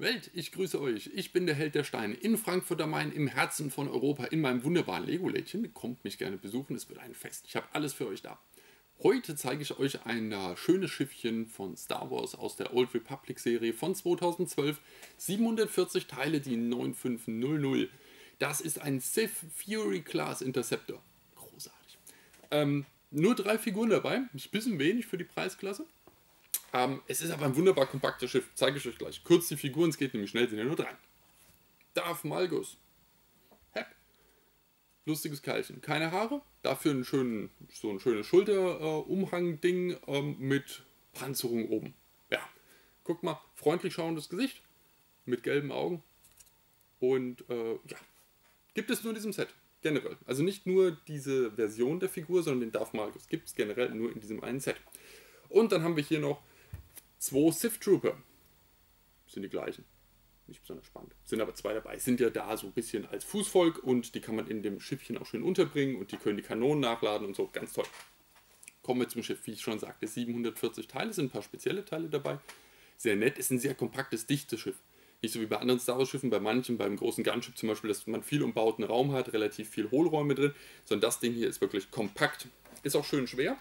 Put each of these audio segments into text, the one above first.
Welt, ich grüße euch. Ich bin der Held der Steine in Frankfurt am Main, im Herzen von Europa, in meinem wunderbaren Lego-Lädchen. Kommt mich gerne besuchen, es wird ein Fest. Ich habe alles für euch da. Heute zeige ich euch ein äh, schönes Schiffchen von Star Wars aus der Old Republic Serie von 2012. 740 Teile, die 9500. Das ist ein Sith Fury Class Interceptor. Großartig. Ähm, nur drei Figuren dabei, ein bisschen wenig für die Preisklasse. Ähm, es ist aber ein wunderbar kompaktes Schiff, zeige ich euch gleich. Kurz die Figuren, es geht nämlich schnell, sind ja nur drei. Darth Malgus. Hepp. Lustiges Keilchen. Keine Haare, dafür einen schönen, so ein schönes Schulterumhang-Ding äh, ähm, mit Panzerung oben. Ja, guck mal, freundlich schauendes Gesicht mit gelben Augen. Und äh, ja, gibt es nur in diesem Set. Generell. Also nicht nur diese Version der Figur, sondern den Darth Malgus gibt es generell nur in diesem einen Set. Und dann haben wir hier noch Zwei Sith Trooper. Sind die gleichen. Nicht besonders spannend. Sind aber zwei dabei. Sind ja da so ein bisschen als Fußvolk und die kann man in dem Schiffchen auch schön unterbringen und die können die Kanonen nachladen und so. Ganz toll. Kommen wir zum Schiff, wie ich schon sagte. 740 Teile, sind ein paar spezielle Teile dabei. Sehr nett, ist ein sehr kompaktes, dichtes Schiff. Nicht so wie bei anderen Star Wars Schiffen, bei manchen, beim großen Gunship zum Beispiel, dass man viel umbauten Raum hat, relativ viel Hohlräume drin, sondern das Ding hier ist wirklich kompakt. Ist auch schön schwer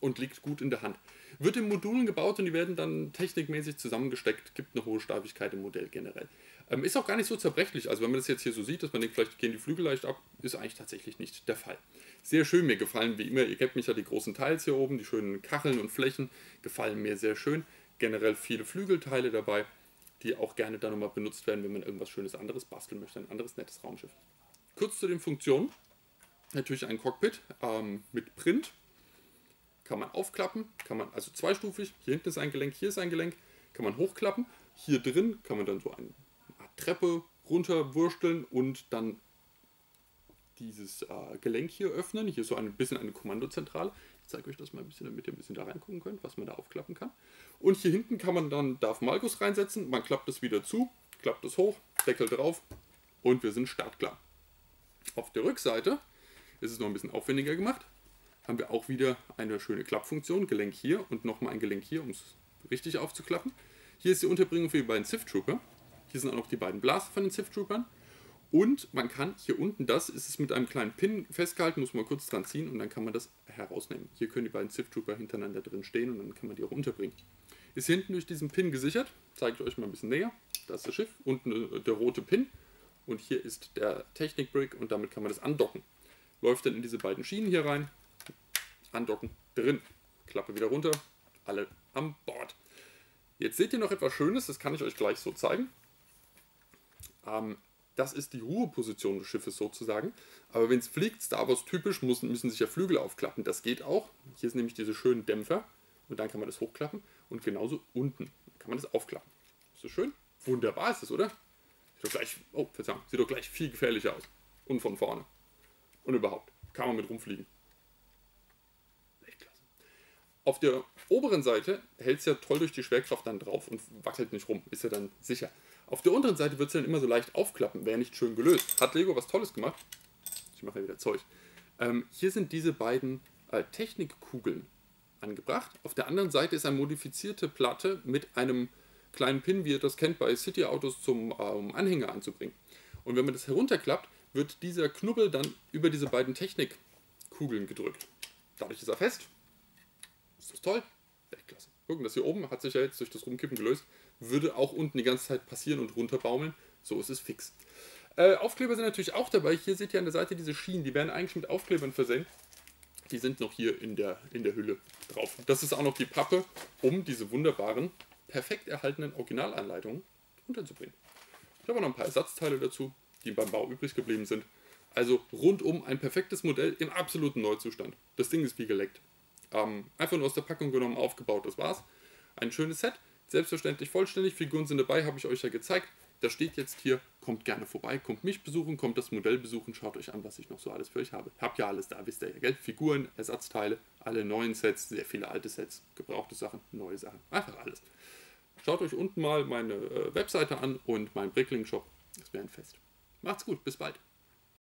und liegt gut in der Hand. Wird in Modulen gebaut und die werden dann technikmäßig zusammengesteckt. Gibt eine hohe Steifigkeit im Modell generell. Ähm, ist auch gar nicht so zerbrechlich. Also wenn man das jetzt hier so sieht, dass man denkt, vielleicht gehen die Flügel leicht ab, ist eigentlich tatsächlich nicht der Fall. Sehr schön, mir gefallen wie immer, ihr kennt mich ja, die großen Teils hier oben, die schönen Kacheln und Flächen gefallen mir sehr schön. Generell viele Flügelteile dabei, die auch gerne dann nochmal benutzt werden, wenn man irgendwas Schönes anderes basteln möchte, ein anderes nettes Raumschiff. Kurz zu den Funktionen. Natürlich ein Cockpit ähm, mit Print, kann man aufklappen, kann man, also zweistufig, hier hinten ist ein Gelenk, hier ist ein Gelenk, kann man hochklappen. Hier drin kann man dann so eine Treppe runterwursteln und dann dieses äh, Gelenk hier öffnen. Hier ist so ein bisschen eine Kommandozentrale. Ich zeige euch das mal ein bisschen, damit ihr ein bisschen da reingucken könnt, was man da aufklappen kann. Und hier hinten kann man dann Darth Malgus reinsetzen. Man klappt es wieder zu, klappt es hoch, Deckel drauf und wir sind startklar. Auf der Rückseite ist es noch ein bisschen aufwendiger gemacht haben wir auch wieder eine schöne Klappfunktion, Gelenk hier und nochmal ein Gelenk hier, um es richtig aufzuklappen. Hier ist die Unterbringung für die beiden Sith Trooper. Hier sind auch noch die beiden Blaster von den Sith Troopern. Und man kann hier unten das, ist es mit einem kleinen Pin festgehalten, muss man kurz dran ziehen und dann kann man das herausnehmen. Hier können die beiden Sith Trooper hintereinander drin stehen und dann kann man die auch unterbringen. Ist hinten durch diesen Pin gesichert, zeige ich euch mal ein bisschen näher. Das ist das Schiff, unten äh, der rote Pin und hier ist der Technik-Brick und damit kann man das andocken. Läuft dann in diese beiden Schienen hier rein, andocken, drin. Klappe wieder runter, alle an Bord. Jetzt seht ihr noch etwas Schönes, das kann ich euch gleich so zeigen. Ähm, das ist die Ruheposition des Schiffes sozusagen. Aber wenn es fliegt, Star Wars typisch, müssen, müssen sich ja Flügel aufklappen. Das geht auch. Hier ist nämlich diese schönen Dämpfer. Und dann kann man das hochklappen. Und genauso unten kann man das aufklappen. Ist das schön? Wunderbar ist das, oder? Sieht doch gleich, oh, Verzeihung, sieht doch gleich viel gefährlicher aus. Und von vorne. Und überhaupt. Kann man mit rumfliegen. Auf der oberen Seite hält es ja toll durch die Schwerkraft dann drauf und wackelt nicht rum, ist ja dann sicher. Auf der unteren Seite wird es dann immer so leicht aufklappen, wäre nicht schön gelöst. Hat Lego was Tolles gemacht? Ich mache ja wieder Zeug. Ähm, hier sind diese beiden äh, Technikkugeln angebracht. Auf der anderen Seite ist eine modifizierte Platte mit einem kleinen Pin, wie ihr das kennt bei City-Autos, zum ähm, Anhänger anzubringen. Und wenn man das herunterklappt, wird dieser Knubbel dann über diese beiden Technikkugeln gedrückt. Dadurch ist er fest ist das toll? Weltklasse. Gucken, das hier oben hat sich ja jetzt durch das Rumkippen gelöst. Würde auch unten die ganze Zeit passieren und runterbaumeln. So ist es fix. Äh, Aufkleber sind natürlich auch dabei. Hier seht ihr an der Seite diese Schienen. Die werden eigentlich mit Aufklebern versehen. Die sind noch hier in der, in der Hülle drauf. Das ist auch noch die Pappe, um diese wunderbaren, perfekt erhaltenen Originalanleitungen unterzubringen. Ich habe auch noch ein paar Ersatzteile dazu, die beim Bau übrig geblieben sind. Also rundum ein perfektes Modell im absoluten Neuzustand. Das Ding ist wie geleckt. Ähm, einfach nur aus der Packung genommen, aufgebaut, das war's. Ein schönes Set, selbstverständlich vollständig, Figuren sind dabei, habe ich euch ja gezeigt. Das steht jetzt hier, kommt gerne vorbei, kommt mich besuchen, kommt das Modell besuchen, schaut euch an, was ich noch so alles für euch habe. Habt ja alles da, wisst ihr ja, gell? Figuren, Ersatzteile, alle neuen Sets, sehr viele alte Sets, gebrauchte Sachen, neue Sachen, einfach alles. Schaut euch unten mal meine äh, Webseite an und meinen Brickling-Shop. Das wäre ein Fest. Macht's gut, bis bald.